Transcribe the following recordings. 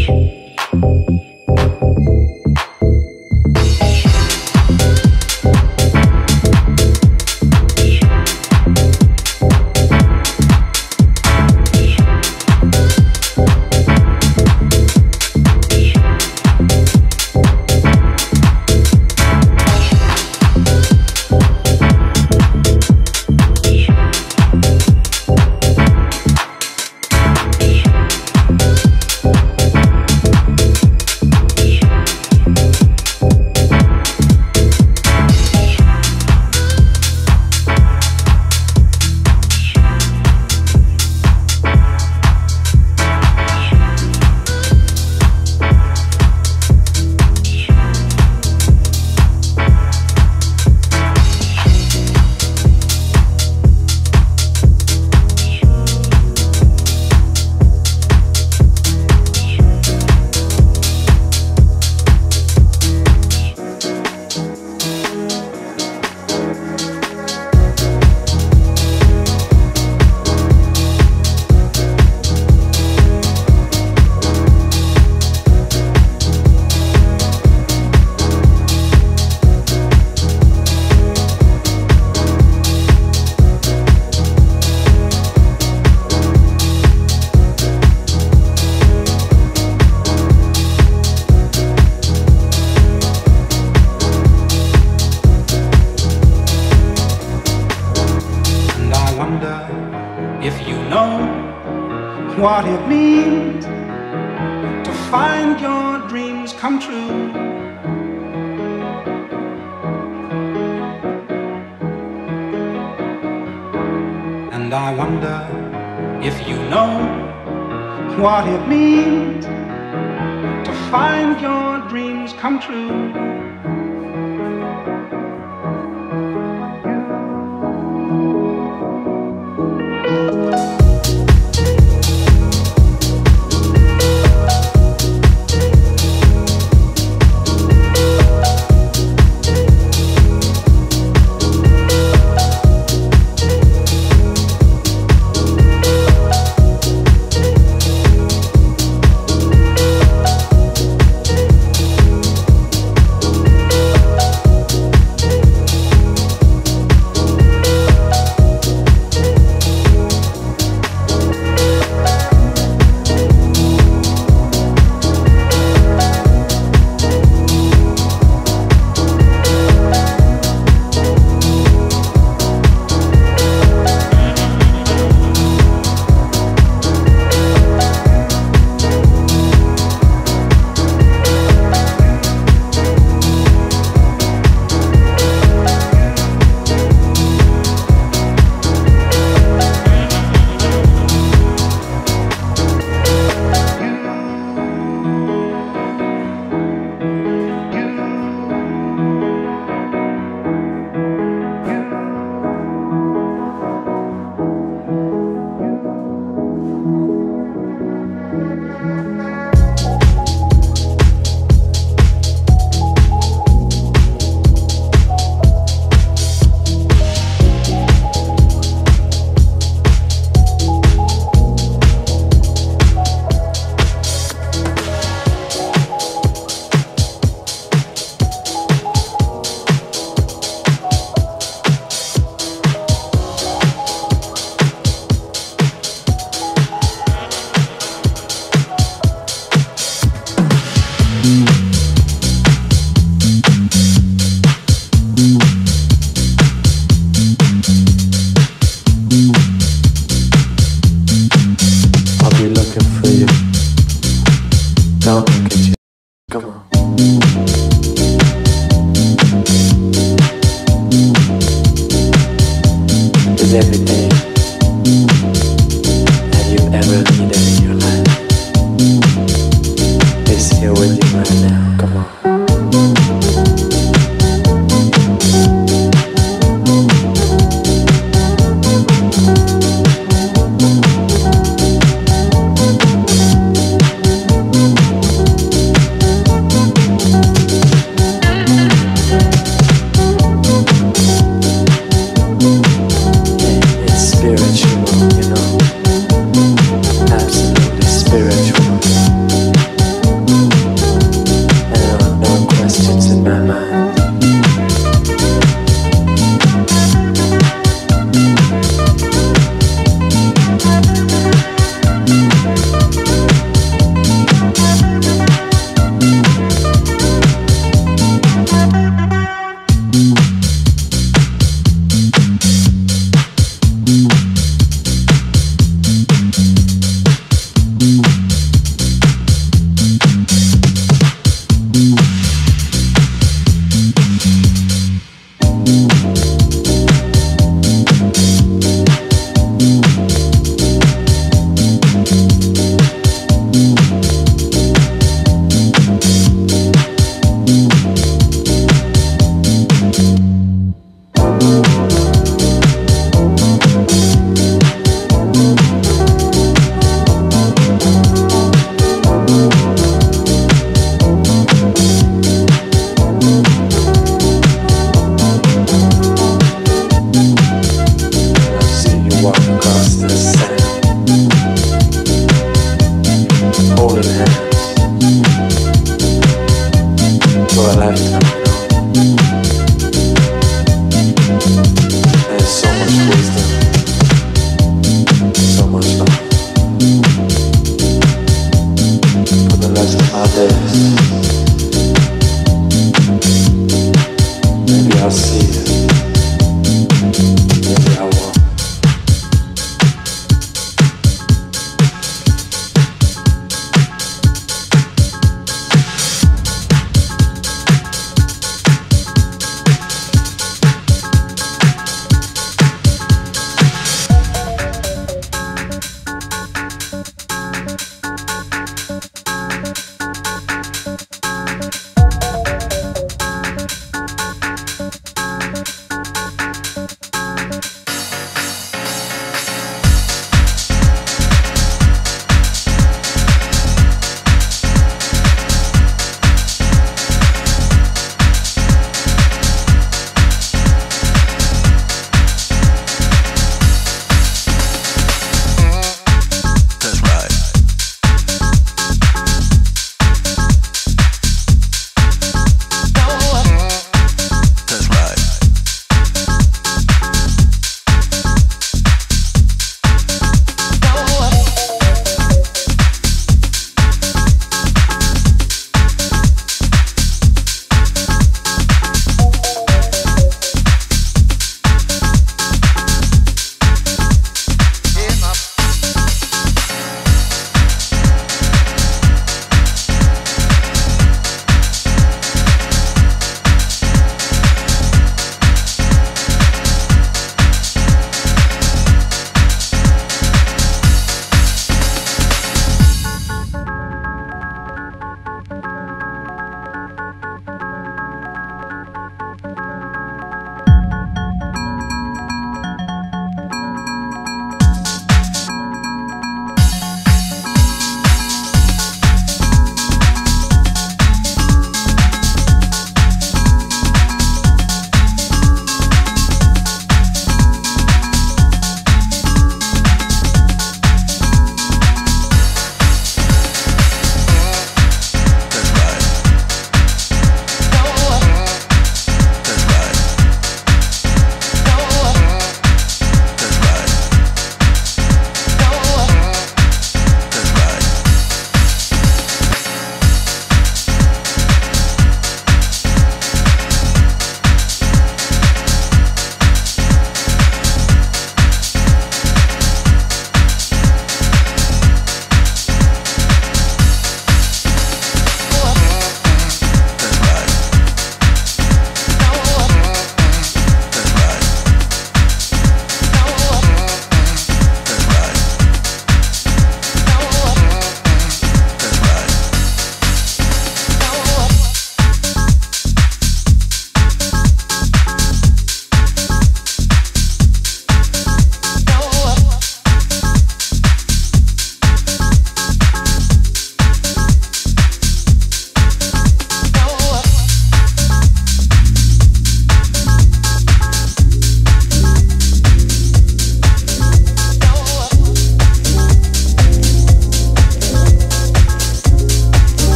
here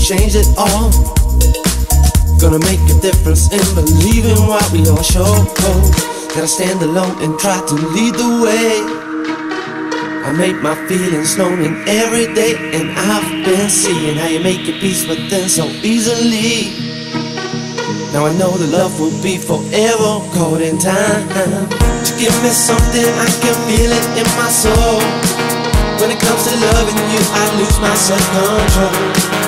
changed it all. Gonna make a difference in believing what we all show. Gotta stand alone and try to lead the way. I make my feelings known in every day, and I've been seeing how you make your peace within so easily. Now I know the love will be forever caught in time. To give me something, I can feel it in my soul. When it comes to loving you, I lose my self-control.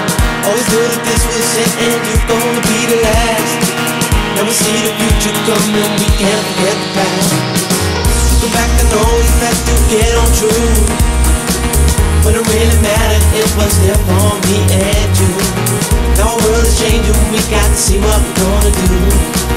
Always knew that this was it and you're gonna be the last. Now we see the future coming, we can't forget the past. Go back and always have to get on true. When it really mattered, it was there for me and you. Now our world is changing, we got to see what we're gonna do.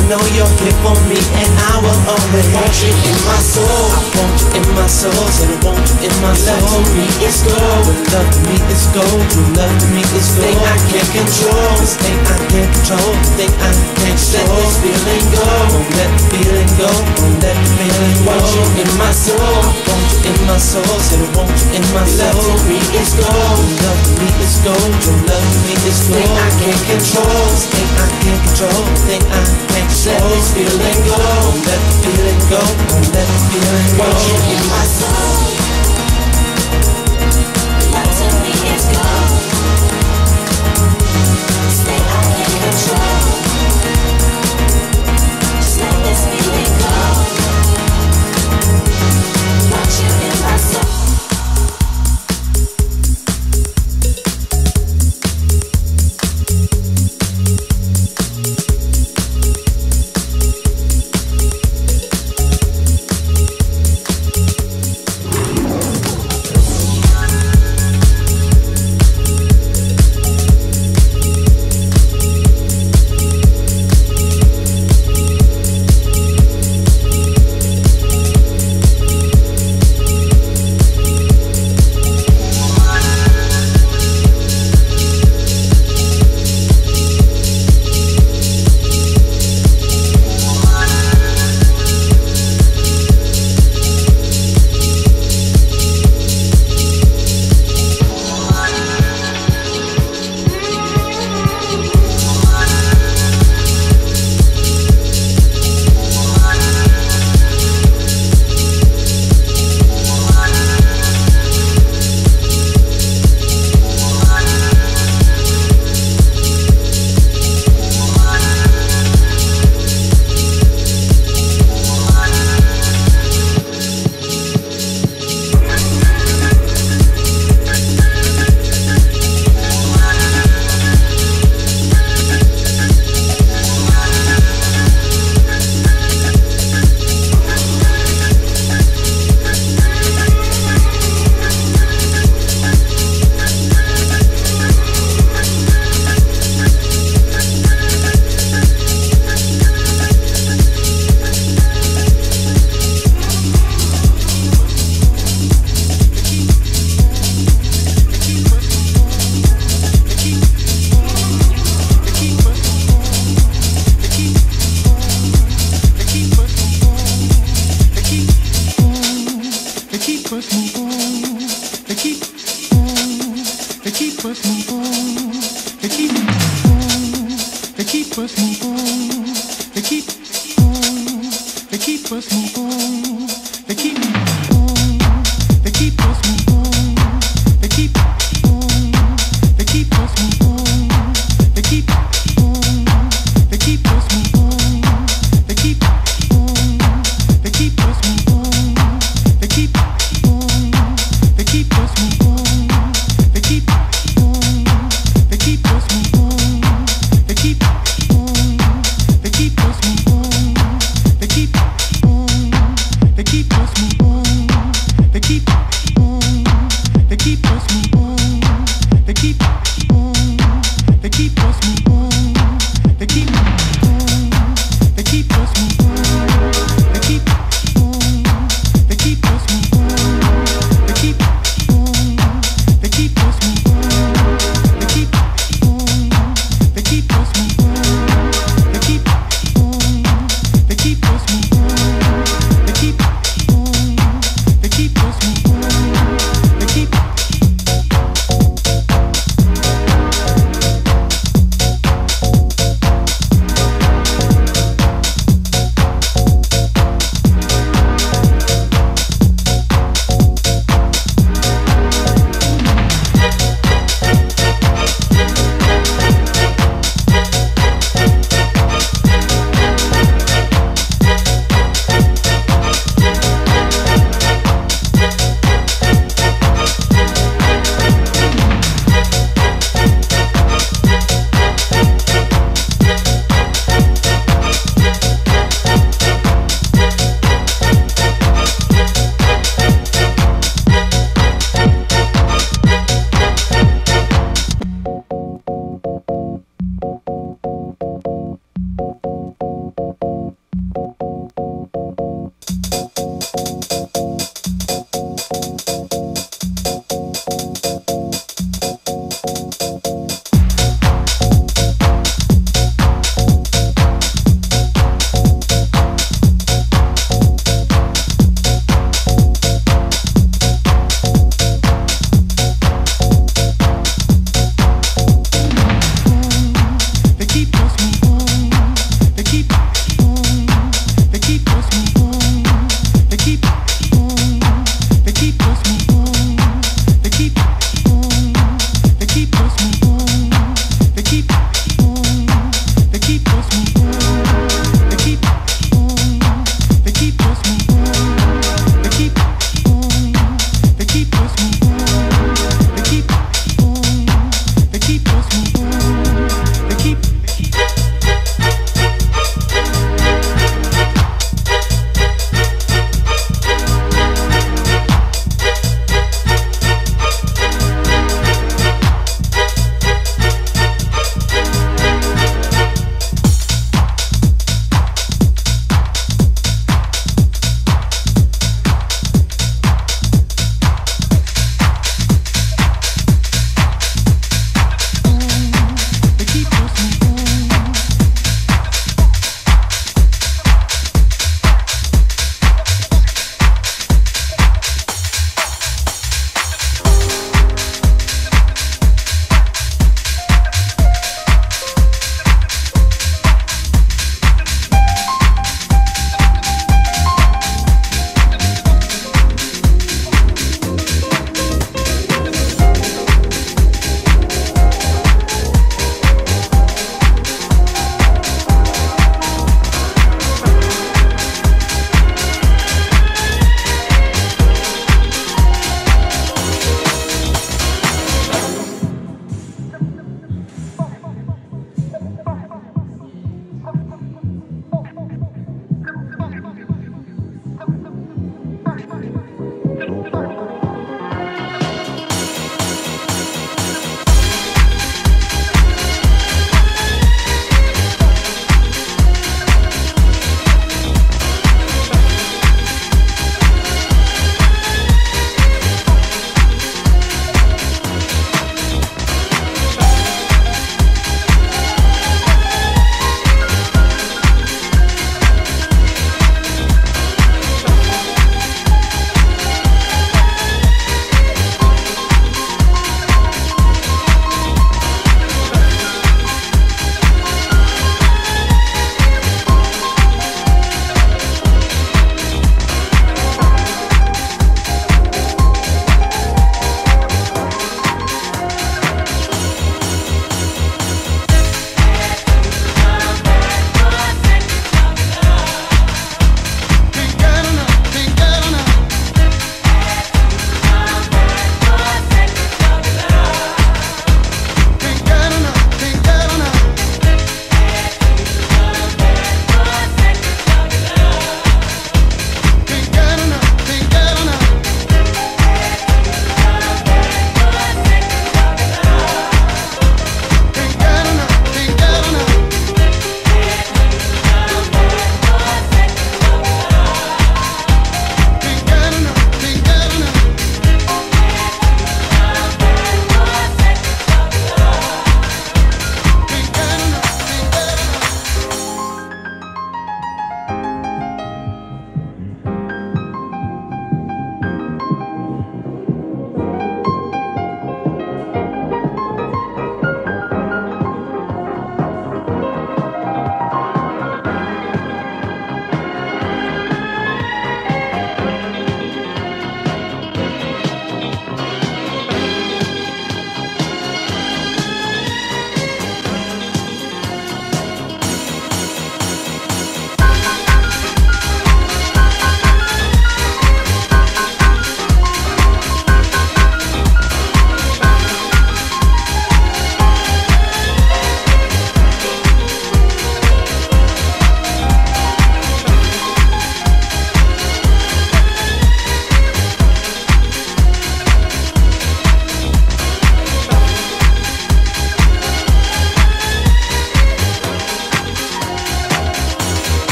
I know you're here for me and I will always want you in my soul. I want you in my soul, said I want you in my soul. Love to me is gold, love to me is gold. True love to me is gold. Thing I can't control, this thing I can't control, this thing I can't let this feeling go. Won't let the feeling go, won't let the feeling go. Want you in my soul, I want you in my soul, said I want you in my soul. Love to me is gold, love to me is gold. True love to me is gold. Thing I can't control, this thing I can't control, thing I can't let this feeling go. Let the feeling go. Let the feeling go. Want you in my soul.